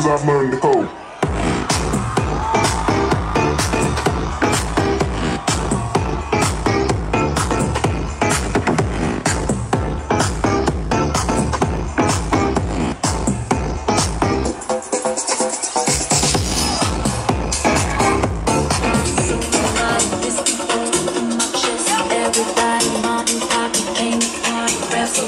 cause I've learned to code. Everybody, mommy, poppy, pink, pie, wrestle,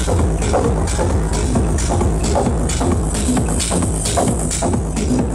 Thank you.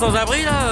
sans abri là